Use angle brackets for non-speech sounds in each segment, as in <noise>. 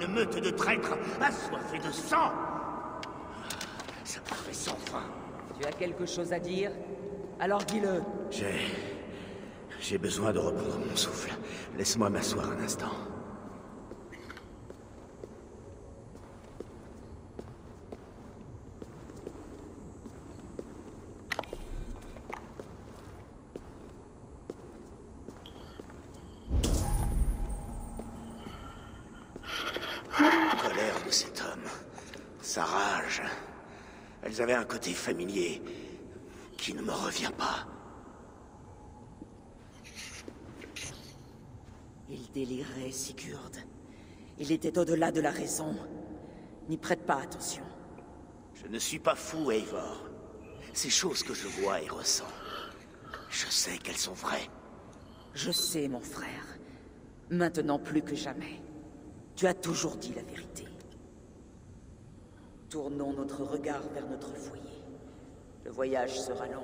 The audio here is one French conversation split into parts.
une meute de traîtres assoiffés de sang Ça paraît sans fin. Tu as quelque chose à dire? Alors dis-le. J'ai... J'ai besoin de reprendre mon souffle. Laisse-moi m'asseoir un instant. Cet homme, sa rage, elles avaient un côté familier qui ne me revient pas. Il délirait, Sigurd. Il était au-delà de la raison. N'y prête pas attention. Je ne suis pas fou, Eivor. Ces choses que je vois et ressens, je sais qu'elles sont vraies. Je sais, mon frère. Maintenant plus que jamais. Tu as toujours dit la vérité. Tournons notre regard vers notre foyer. Le voyage sera long.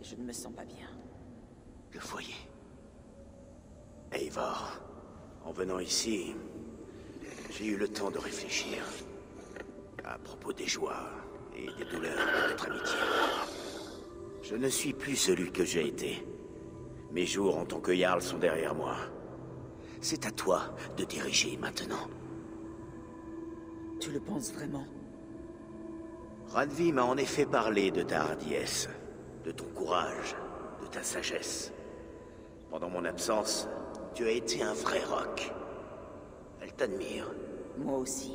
Et je ne me sens pas bien. Le foyer. Eivor, en venant ici, j'ai eu le temps de réfléchir à propos des joies et des douleurs de notre amitié. Je ne suis plus celui que j'ai été. Mes jours en tant que Jarl sont derrière moi. C'est à toi de diriger maintenant. Tu le penses vraiment? Radvi m'a en effet parlé de ta hardiesse, de ton courage, de ta sagesse. Pendant mon absence, tu as été un vrai roc. Elle t'admire. Moi aussi.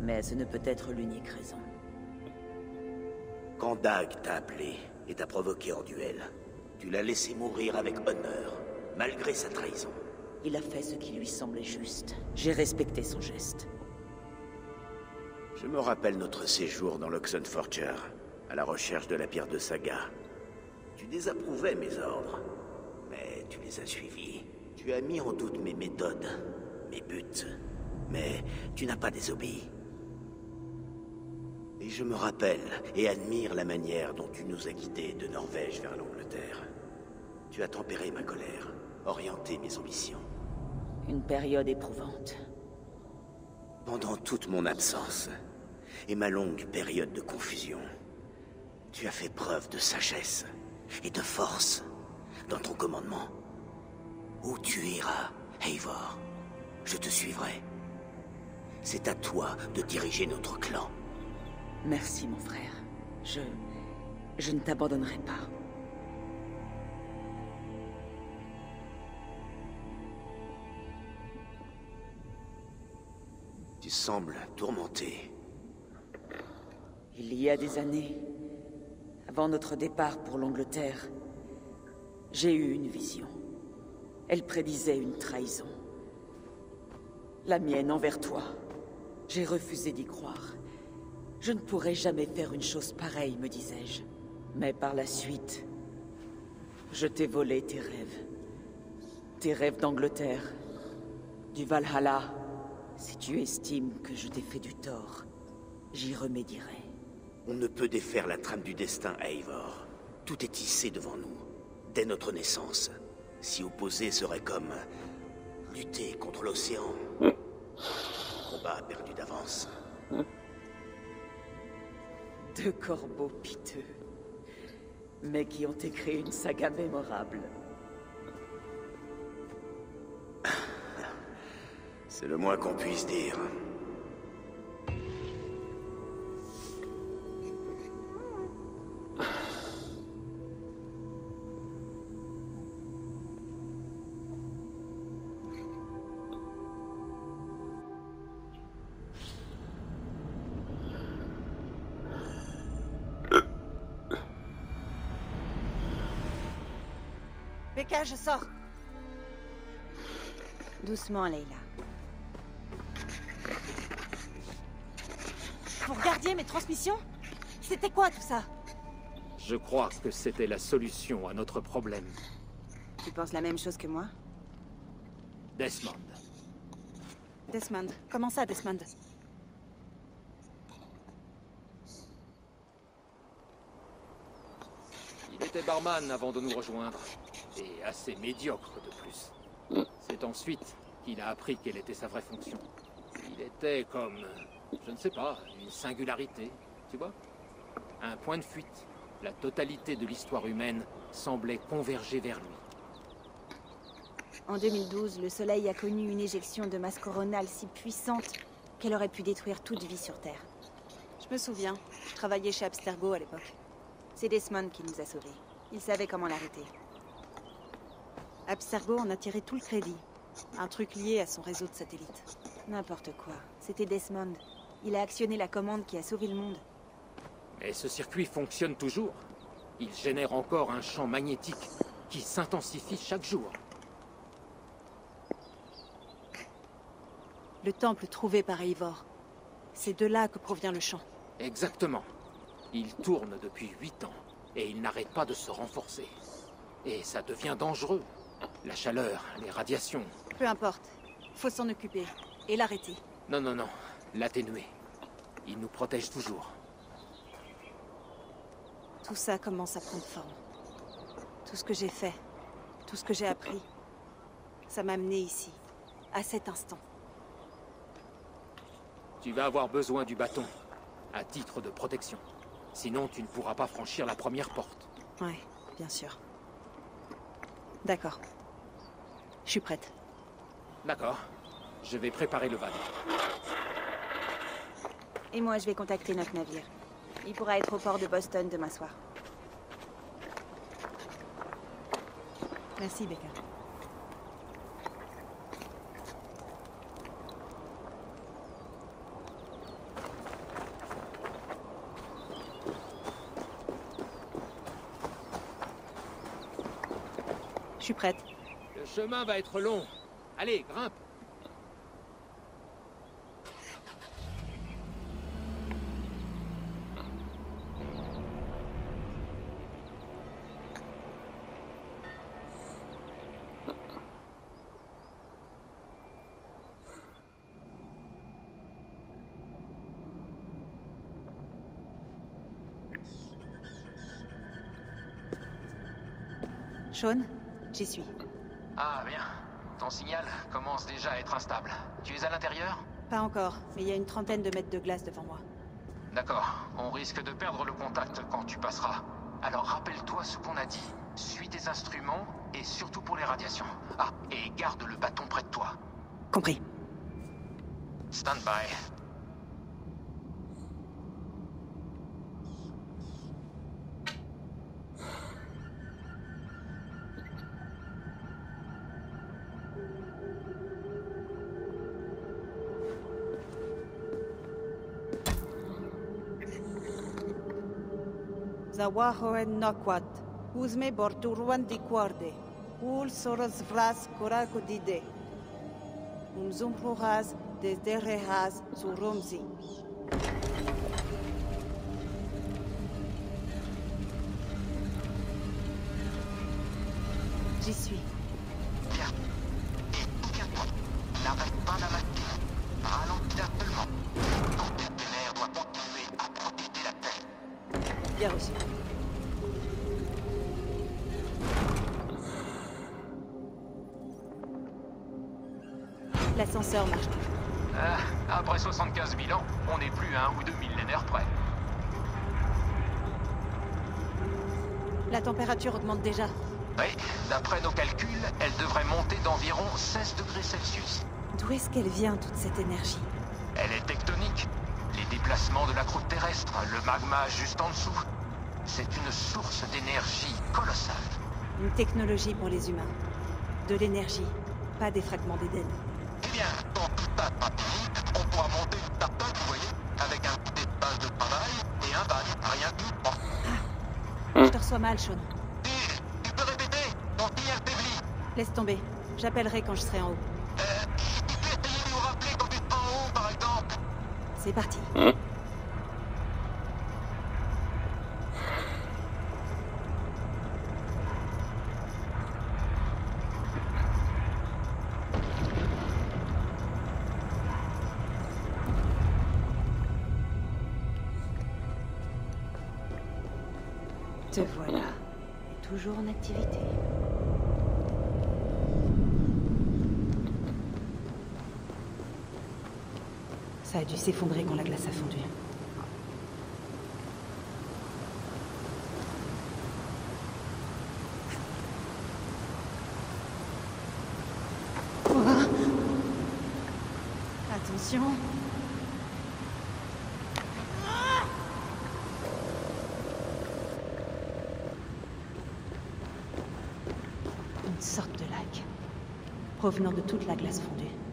Mais ce ne peut être l'unique raison. Quand Dag t'a appelé et t'a provoqué en duel, tu l'as laissé mourir avec honneur, malgré sa trahison. Il a fait ce qui lui semblait juste. J'ai respecté son geste. Je me rappelle notre séjour dans l'Oxenforger, à la recherche de la pierre de Saga. Tu désapprouvais mes ordres, mais tu les as suivis. Tu as mis en doute mes méthodes, mes buts, mais tu n'as pas désobéi. Et je me rappelle et admire la manière dont tu nous as guidés de Norvège vers l'Angleterre. Tu as tempéré ma colère, orienté mes ambitions. Une période éprouvante. Pendant toute mon absence et ma longue période de confusion, tu as fait preuve de sagesse et de force dans ton commandement. Où tu iras, Eivor, je te suivrai. C'est à toi de diriger notre clan. Merci, mon frère. Je... Je ne t'abandonnerai pas. Tu sembles tourmenté. Il y a des années, avant notre départ pour l'Angleterre, j'ai eu une vision. Elle prédisait une trahison. La mienne envers toi. J'ai refusé d'y croire. Je ne pourrais jamais faire une chose pareille, me disais-je. Mais par la suite, je t'ai volé tes rêves. Tes rêves d'Angleterre, du Valhalla. Si tu estimes que je t'ai fait du tort, j'y remédierai. On ne peut défaire la trame du destin, Eivor. Tout est tissé devant nous, dès notre naissance. Si opposer serait comme lutter contre l'océan. Combat perdu d'avance. Deux corbeaux piteux, mais qui ont écrit une saga mémorable. C'est le moins qu'on puisse dire. Je sors. Doucement, Leila. Vous regardiez mes transmissions? C'était quoi tout ça? Je crois que c'était la solution à notre problème. Tu penses la même chose que moi? Desmond. Desmond. Comment ça, Desmond? Il était barman avant de nous rejoindre. Et assez médiocre de plus. C'est ensuite qu'il a appris quelle était sa vraie fonction. Il était comme, je ne sais pas, une singularité, tu vois Un point de fuite. La totalité de l'histoire humaine semblait converger vers lui. En 2012, le Soleil a connu une éjection de masse coronale si puissante qu'elle aurait pu détruire toute vie sur Terre. Je me souviens, je travaillais chez Abstergo à l'époque. C'est Desmond qui nous a sauvés. Il savait comment l'arrêter. Abstergo en a tiré tout le crédit. Un truc lié à son réseau de satellites. N'importe quoi. C'était Desmond. Il a actionné la commande qui a sauvé le monde. Mais ce circuit fonctionne toujours. Il génère encore un champ magnétique qui s'intensifie chaque jour. Le temple trouvé par Eivor. C'est de là que provient le champ. Exactement. Il tourne depuis huit ans, et il n'arrête pas de se renforcer. Et ça devient dangereux. La chaleur, les radiations. Peu importe. Faut s'en occuper. Et l'arrêter. Non, non, non. L'atténuer. Il nous protège toujours. Tout ça commence à prendre forme. Tout ce que j'ai fait, tout ce que j'ai appris, ça m'a amené ici, à cet instant. Tu vas avoir besoin du bâton, à titre de protection. Sinon, tu ne pourras pas franchir la première porte. Ouais, bien sûr. D'accord. Je suis prête. D'accord. Je vais préparer le wagon. Et moi, je vais contacter notre navire. Il pourra être au port de Boston demain soir. Merci, Becca. Je suis prête. Le chemin va être long. Allez, grimpe. Sean, j'y suis. Ah, bien. Ton signal commence déjà à être instable. Tu es à l'intérieur? Pas encore, mais il y a une trentaine de mètres de glace devant moi. D'accord. On risque de perdre le contact quand tu passeras. Alors rappelle-toi ce qu'on a dit. Suis tes instruments, et surtout pour les radiations. Ah, et garde le bâton près de toi. Compris. Stand by. zawahoen nokwat, uzme borturuan dikuarde, ul soros vras korako dide. Umzum ruhaz, desde rehaz, surumzi. Augmente déjà. Oui, d'après nos calculs, elle devrait monter d'environ 16 degrés Celsius. D'où est-ce qu'elle vient, toute cette énergie Elle est tectonique. Les déplacements de la croûte terrestre, le magma juste en dessous. C'est une source d'énergie colossale. Une technologie pour les humains. De l'énergie, pas des fragments d'Éden. Eh bien, quand tout ça sera fini, on pourra monter une start-up, vous voyez, avec un petit espace de travail et un badge, rien que nous trois. Je te reçois mal, Sean. Laisse tomber. J'appellerai quand je serai en haut. Euh, tu peux essayer de nous rappeler quand tu seras en haut, par exemple C'est parti. Te voilà. Toujours en activité. Ça a dû s'effondrer quand la glace a fondu. Attention. Une sorte de lac, provenant de toute la glace fondue.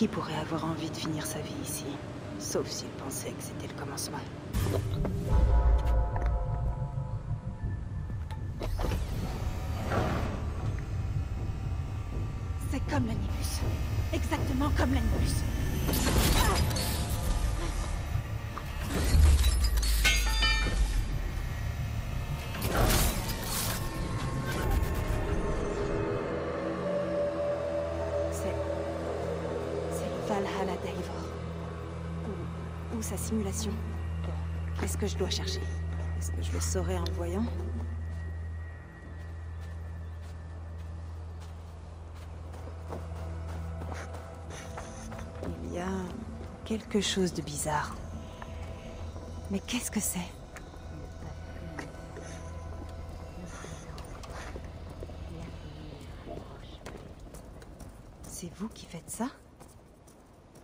Qui pourrait avoir envie de finir sa vie ici Sauf s'il pensait que c'était le commencement? Sa simulation. Qu'est-ce que je dois chercher? Est-ce que je le saurais en voyant? Il y a quelque chose de bizarre. Mais qu'est-ce que c'est? C'est vous qui faites ça?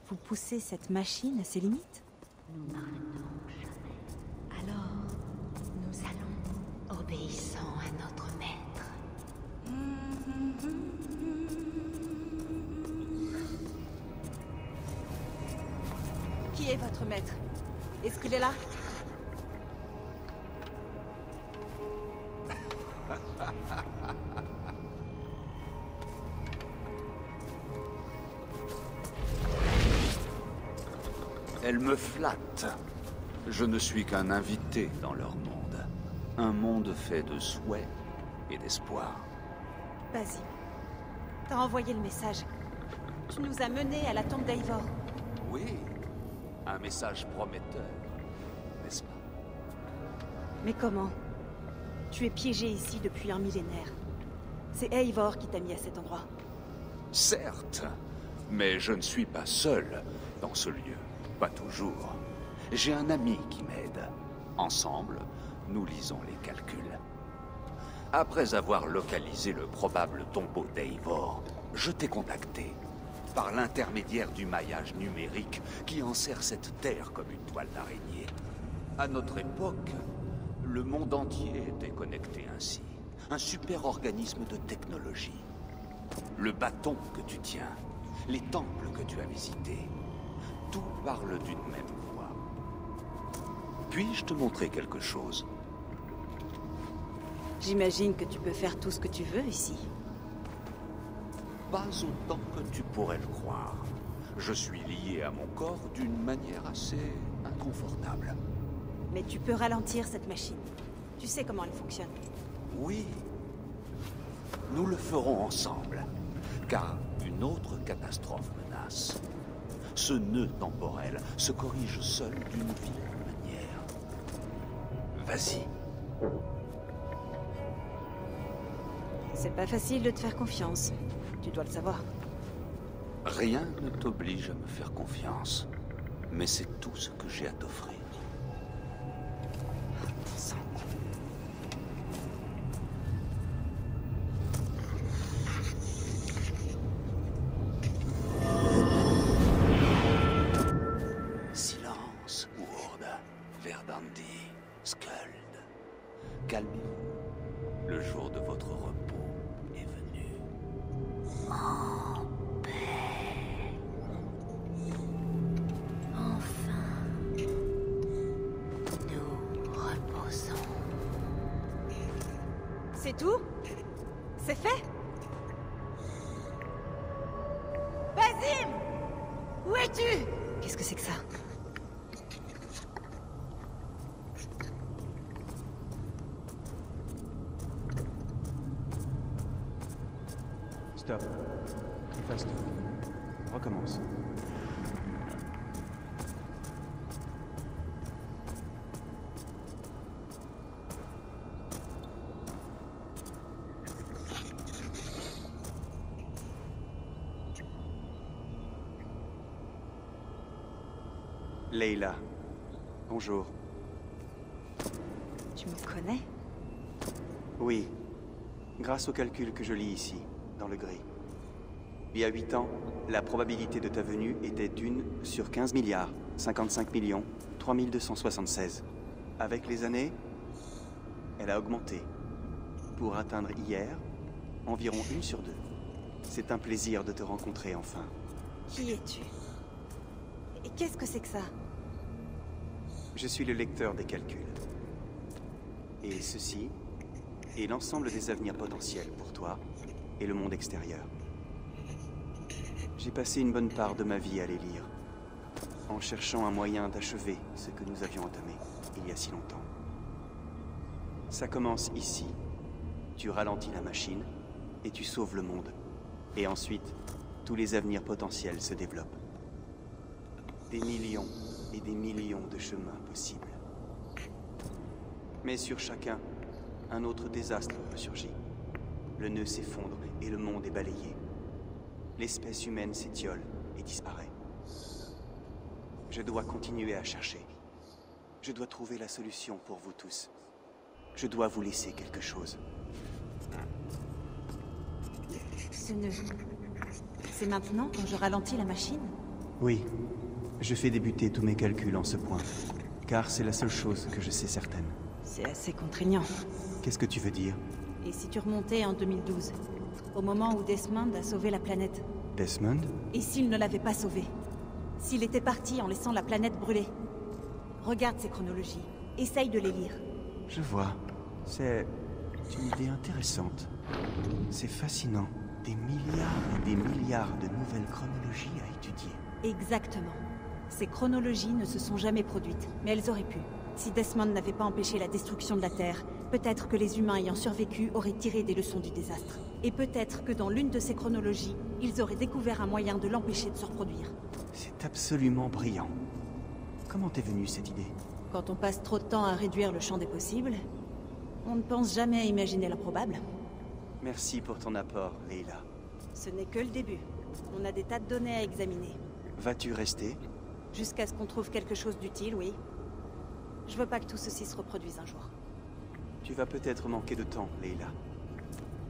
Vous poussez cette machine à ses limites? Alors, nous allons, obéissant à notre maître. Qui est votre maître? Est-ce qu'il est là? Je ne suis qu'un invité dans leur monde. Un monde fait de souhaits et d'espoir. Vas-y. T'as envoyé le message. Tu nous as menés à la tombe d'Eivor. Oui, un message prometteur, n'est-ce pas? Mais comment? Tu es piégé ici depuis un millénaire. C'est Eivor qui t'a mis à cet endroit. Certes, mais je ne suis pas seul dans ce lieu. Pas toujours. J'ai un ami qui m'aide. Ensemble, nous lisons les calculs. Après avoir localisé le probable tombeau d'Eivor, je t'ai contacté par l'intermédiaire du maillage numérique qui enserre cette terre comme une toile d'araignée. À notre époque, le monde entier était connecté ainsi. Un super organisme de technologie. Le bâton que tu tiens, les temples que tu as visités, tout parle d'une même. Puis-je te montrer quelque chose? J'imagine que tu peux faire tout ce que tu veux ici. Pas autant que tu pourrais le croire. Je suis lié à mon corps d'une manière assez inconfortable. Mais tu peux ralentir cette machine. Tu sais comment elle fonctionne. Oui. Nous le ferons ensemble. Car une autre catastrophe menace. Ce nœud temporel se corrige seul d'une manière. Vas-y. C'est pas facile de te faire confiance. Tu dois le savoir. Rien ne t'oblige à me faire confiance. Mais c'est tout ce que j'ai à t'offrir. Leila. Bonjour. Tu me connais? Oui. Grâce au calcul que je lis ici, dans le gris. Il y a 8 ans, la probabilité de ta venue était d'une sur 15 milliards, 55 millions, 3276. Avec les années, elle a augmenté. Pour atteindre hier, environ une sur deux. C'est un plaisir de te rencontrer enfin. Qui es-tu? Et qu'est-ce que c'est que ça? Je suis le lecteur des calculs. Et ceci est l'ensemble des avenirs potentiels pour toi et le monde extérieur. J'ai passé une bonne part de ma vie à les lire, en cherchant un moyen d'achever ce que nous avions entamé il y a si longtemps. Ça commence ici. Tu ralentis la machine et tu sauves le monde. Et ensuite, tous les avenirs potentiels se développent. Des millions et des millions de chemins possibles. Mais sur chacun, un autre désastre ressurgit. Le nœud s'effondre et le monde est balayé. L'espèce humaine s'étiole et disparaît. Je dois continuer à chercher. Je dois trouver la solution pour vous tous. Je dois vous laisser quelque chose. Ce nœud. C'est maintenant quand je ralentis la machine Oui, je fais débuter tous mes calculs en ce point, car c'est la seule chose que je sais certaine. C'est assez contraignant. Qu'est-ce que tu veux dire? Et si tu remontais en 2012 Au moment où Desmond a sauvé la planète Desmond? Et s'il ne l'avait pas sauvée S'il était parti en laissant la planète brûler? Regarde ces chronologies. Essaye de les lire. Je vois. C'est une idée intéressante. C'est fascinant. Des milliards et des milliards de nouvelles chronologies à étudier. Exactement. Ces chronologies ne se sont jamais produites, mais elles auraient pu. Si Desmond n'avait pas empêché la destruction de la Terre, peut-être que les humains ayant survécu auraient tiré des leçons du désastre. Et peut-être que dans l'une de ces chronologies, ils auraient découvert un moyen de l'empêcher de se reproduire. C'est absolument brillant. Comment t'es venue cette idée? Quand on passe trop de temps à réduire le champ des possibles, on ne pense jamais à imaginer l'improbable. Merci pour ton apport, Leila. Ce n'est que le début. On a des tas de données à examiner. Vas-tu rester? Jusqu'à ce qu'on trouve quelque chose d'utile, oui. Je veux pas que tout ceci se reproduise un jour. Tu vas peut-être manquer de temps, Leila.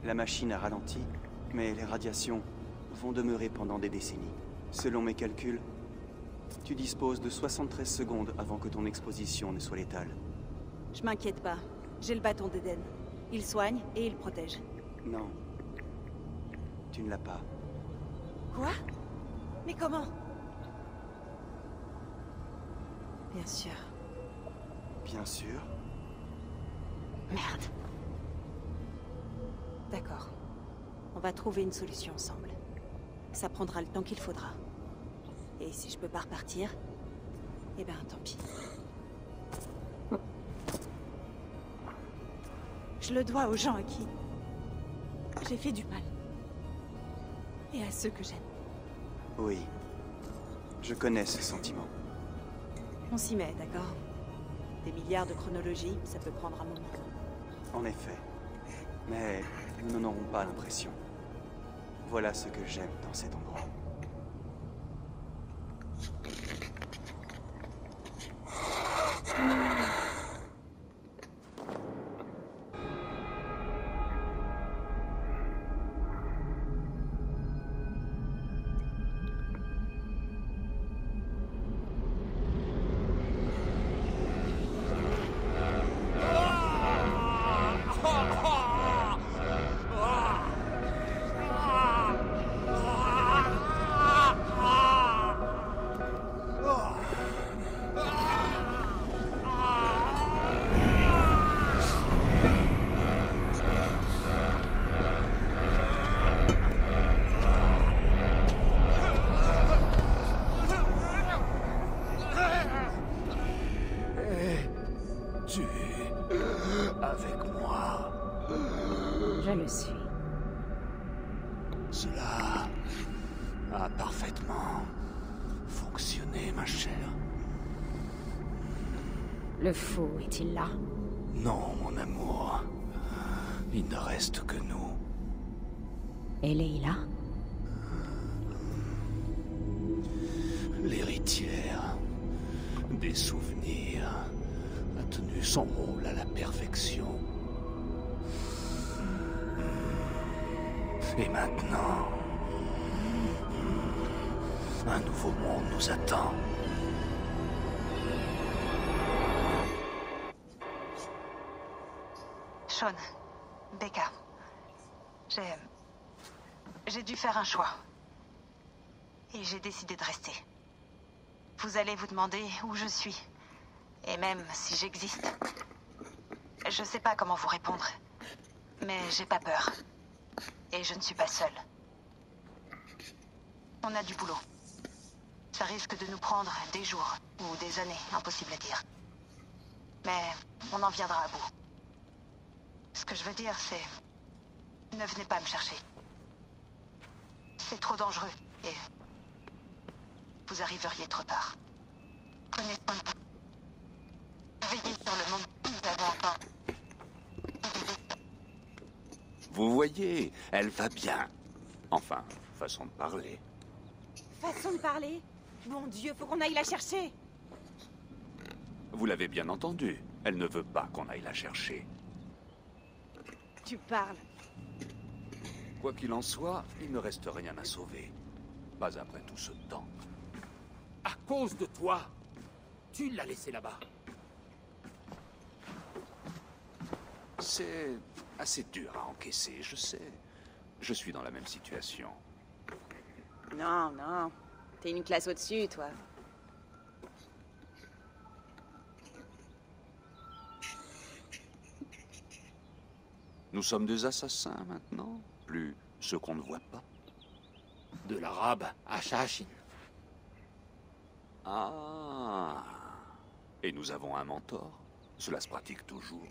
La machine a ralenti, mais les radiations vont demeurer pendant des décennies. Selon mes calculs, tu disposes de 73 secondes avant que ton exposition ne soit létale. Je m'inquiète pas. J'ai le bâton d'Eden. Il soigne et il protège. Non. Tu ne l'as pas. Quoi? Mais comment? Bien sûr. Bien sûr. Merde. D'accord. On va trouver une solution ensemble. Ça prendra le temps qu'il faudra. Et si je peux pas repartir, eh ben tant pis. Je le dois aux gens à qui j'ai fait du mal. Et à ceux que j'aime. Oui. Je connais ce sentiment. On s'y met, d'accord? Des milliards de chronologies, ça peut prendre un moment. En effet. Mais nous n'en aurons pas l'impression. Voilà ce que j'aime dans cet endroit. Le fou est-il là? Non, mon amour. Il ne reste que nous. Et Leila L'héritière des souvenirs a tenu son rôle à la perfection. Et maintenant, un nouveau monde nous attend. Sean, Becca, j'ai... J'ai dû faire un choix. Et j'ai décidé de rester. Vous allez vous demander où je suis. Et même si j'existe. Je sais pas comment vous répondre. Mais j'ai pas peur. Et je ne suis pas seule. On a du boulot. Ça risque de nous prendre des jours ou des années, impossible à dire. Mais on en viendra à bout. Ce que je veux dire, c'est... Ne venez pas me chercher. C'est trop dangereux, et... Vous arriveriez trop tard. Prenez soin de vous. Veillez sur le monde que nous avons encore. Vous voyez, elle va bien. Enfin, façon de parler. Façon de parler? Mon Dieu, faut qu'on aille la chercher Vous l'avez bien entendu. Elle ne veut pas qu'on aille la chercher. Tu parles. Quoi qu'il en soit, il ne reste rien à sauver. Pas après tout ce temps. À cause de toi Tu l'as laissé là-bas. C'est assez dur à encaisser, je sais. Je suis dans la même situation. Non, non. T'es une classe au-dessus, toi. Nous sommes des assassins maintenant, plus ceux qu'on ne voit pas. De l'arabe à Shashin. Ah Et nous avons un mentor Cela se pratique toujours.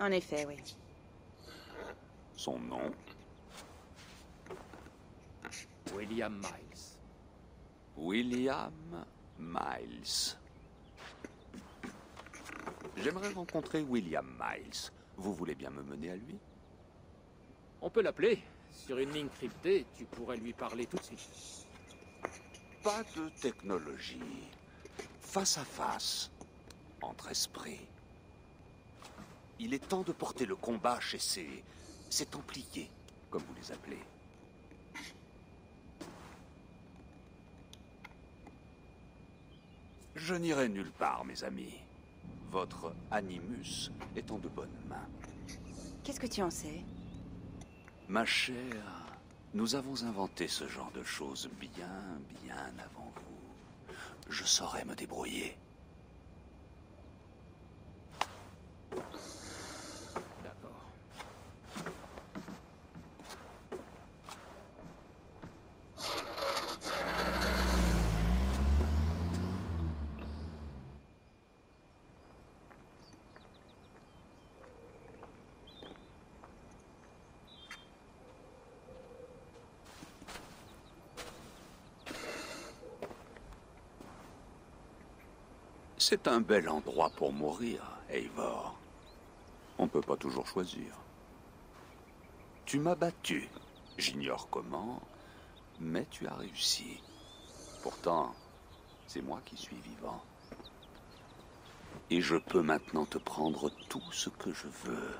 En effet, oui. Son nom William Miles. William Miles. J'aimerais rencontrer William Miles. Vous voulez bien me mener à lui On peut l'appeler. Sur une ligne cryptée, tu pourrais lui parler tout de suite. Pas de technologie. Face à face. Entre esprits. Il est temps de porter le combat chez ces... ces Templiers, comme vous les appelez. Je n'irai nulle part, mes amis. Votre animus est en de bonnes mains. Qu'est-ce que tu en sais? Ma chère, nous avons inventé ce genre de choses bien, bien avant vous. Je saurais me débrouiller. C'est un bel endroit pour mourir, Eivor. On ne peut pas toujours choisir. Tu m'as battu. J'ignore comment, mais tu as réussi. Pourtant, c'est moi qui suis vivant. Et je peux maintenant te prendre tout ce que je veux.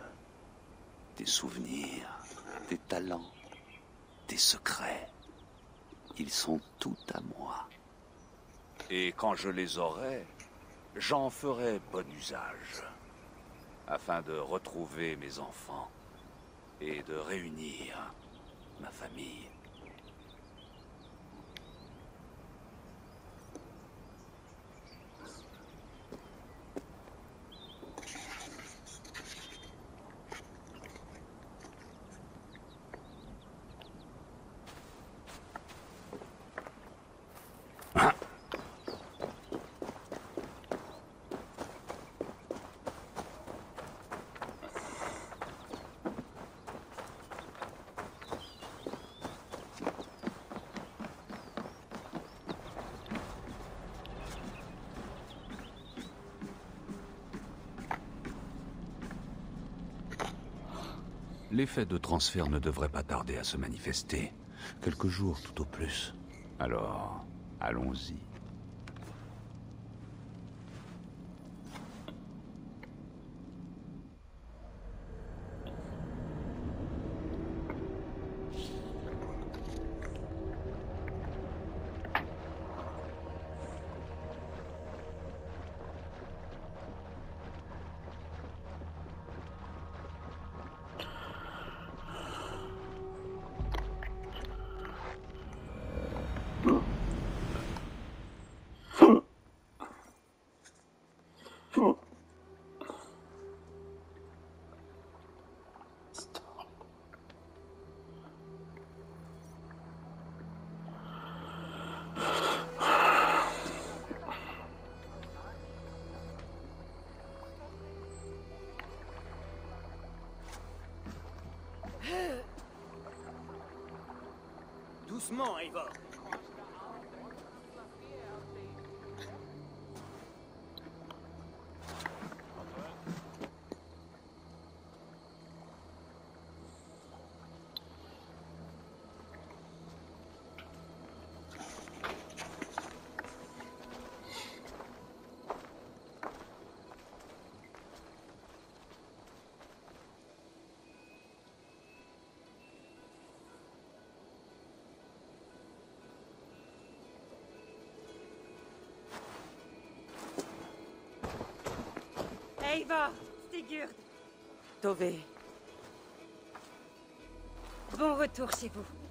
Tes souvenirs, tes talents, tes secrets. Ils sont tout à moi. Et quand je les aurai, j'en ferai bon usage. Afin de retrouver mes enfants et de réunir ma famille. L'effet de transfert ne devrait pas tarder à se manifester. Quelques jours tout au plus. Alors, allons-y. Doucement, Eivor. Eivor, Sigurd, Tové, bon retour chez vous.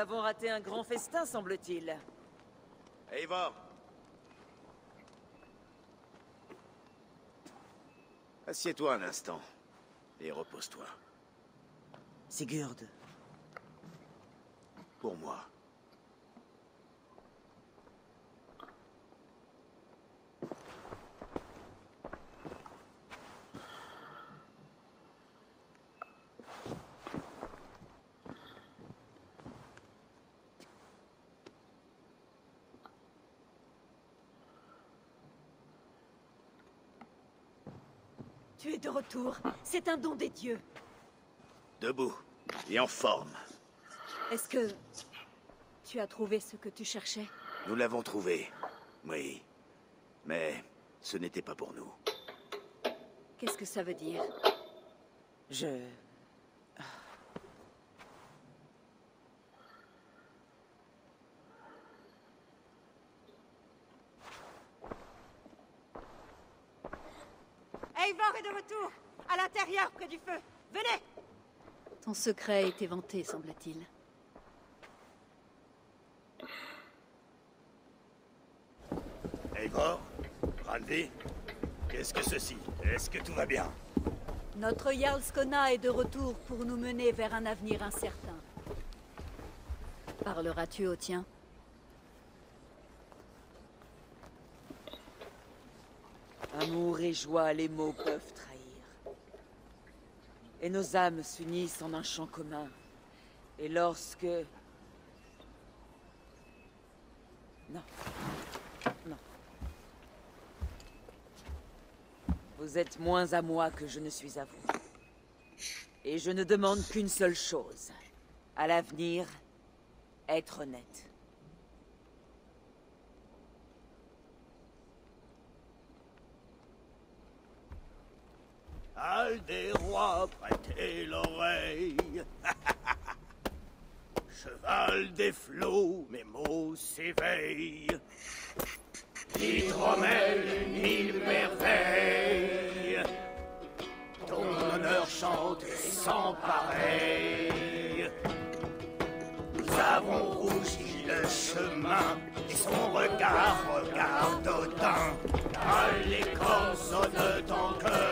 Avons raté un grand festin, semble-t-il. Eivor Assieds-toi un instant. Et repose-toi. Sigurd, Pour moi. Tu es de retour. C'est un don des dieux. Debout. Et en forme. Est-ce que... Tu as trouvé ce que tu cherchais? Nous l'avons trouvé. Oui. Mais ce n'était pas pour nous. Qu'est-ce que ça veut dire? Je... Eivor est de retour À l'intérieur, près du feu. Venez. Ton secret a été vanté, semble-t-il. Eivor Randvi Qu'est-ce que ceci? Est-ce que tout va bien? Notre Jarl Skona est de retour pour nous mener vers un avenir incertain. Parleras-tu au tien? Amour et joie, les mots peuvent trahir. Et nos âmes s'unissent en un chant commun. Et lorsque... Non. Non. Vous êtes moins à moi que je ne suis à vous. Et je ne demande qu'une seule chose. À l'avenir, être honnête. Rois, prêtez l'oreille. <laughs> Cheval des flots, mes mots s'éveillent. Hydromel, mille merveilles. Ton honneur chante sans pareil. Nous avons rougi le chemin et son regard regarde Odin. À l'école sonne en cœur.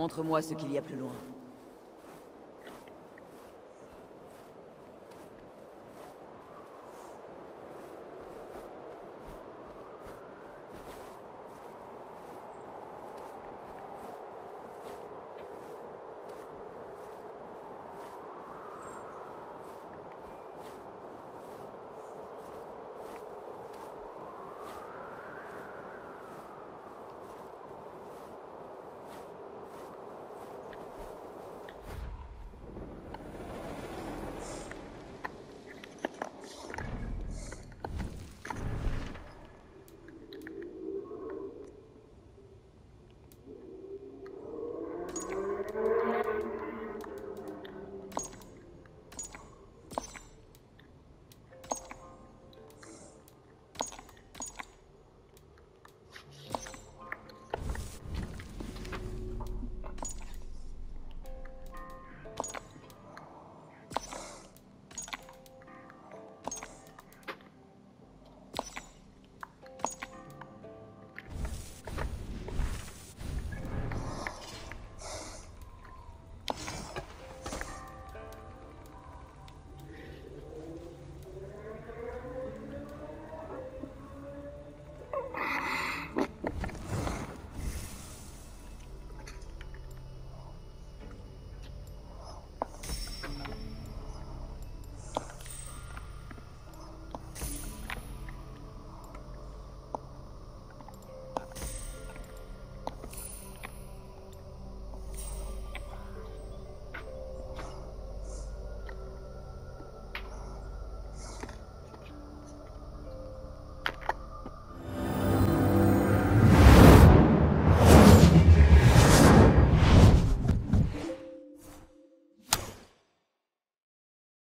Montre-moi ce qu'il y a plus loin.